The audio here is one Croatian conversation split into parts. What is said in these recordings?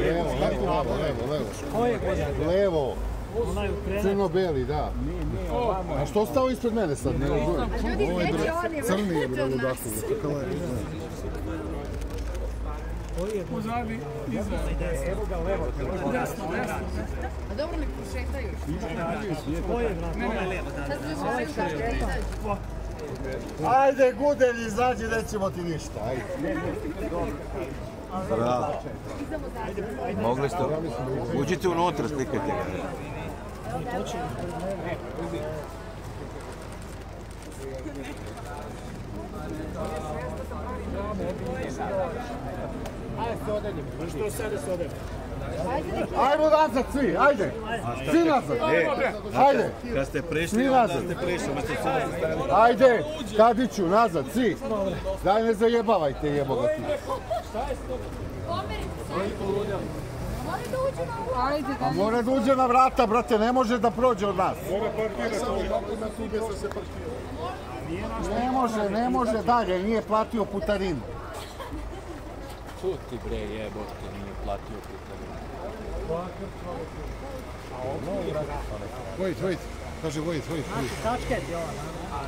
Levo, levo, levo. Koje godine? Levo, Onaj u krene. crno-beli, da. A što stao ispred mene sad? Ne razumem. Ovo je bre- crni je. Kakava je? Koji je Pozadi, iza. Evo ga levo. Desno, desno. A dobro, nek prošetaju. Vrat? Onaj levo. Ajde, gudelj, izađi, nećemo ti ništa. Ajde. Bravo. Mogli ste. Uđite unutra, slikajte ga. Ajmo nazad svi, ajde. Svi nazad. Ajde, Kad ste onda nazad. ste prišli, onda ste se ajde. Kadiću, nazad, svi. Daj ne zajebavajte jeboga ti. Ajde, A mora da uđe na vrata, brate, ne može da prođe od nas. Ne može, ne može dalje, nije platio putarinu. Čuti bre jebote, nije platio putarinu. Wait, wait. Kaže, wait, wait, wait. Tačka je bila.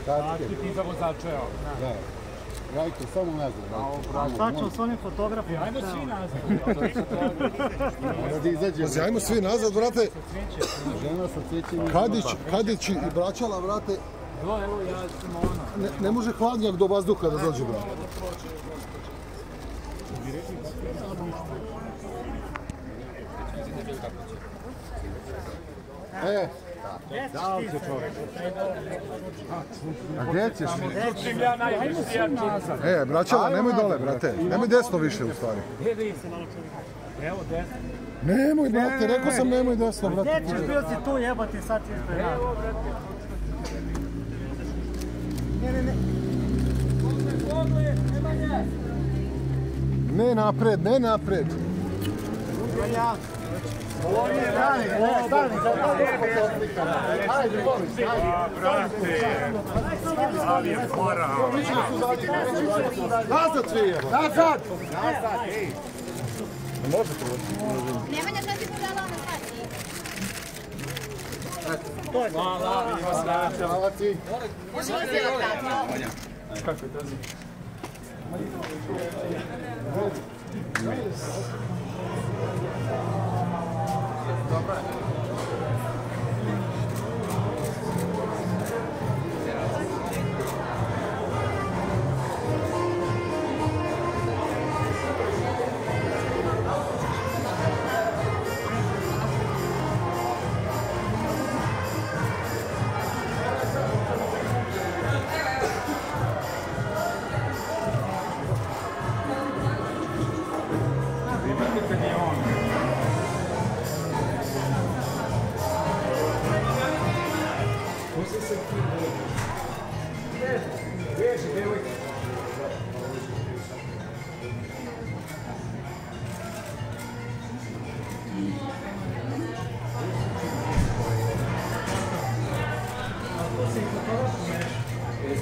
Kratke. Ti za vozača, evo. Da. Rajko, samo nazad. Sad ćemo s onim fotografima. Ajmo svi nazad. Da izađe. Ajmo svi nazad, brate. Žena sa cvećem. Kadić, Kadić i braćala, brate. Evo, evo, ja sam ono. Ne, ne može hladnjak do vazduha da dođe, brate. E, a gdje ćeš? Čim ja najviše ja nazad. E, braćala, nemoj dole, brate. Nemoj desno više, u stvari. Gdje se? Evo, desno. Nemoj, brate, rekao sam nemoj desno, Gdje brate. ćeš bio si tu jebati sad ti ispred nas? Ne, ne, ne. Ne napred, ne napred. Stani, ne, stani, Ajde, molim, Ali je fora. Nazad svi jebo. Nazad! Nemanja, šta ti podala na sati? Hvala ti. Može li se vratiti? Dobro.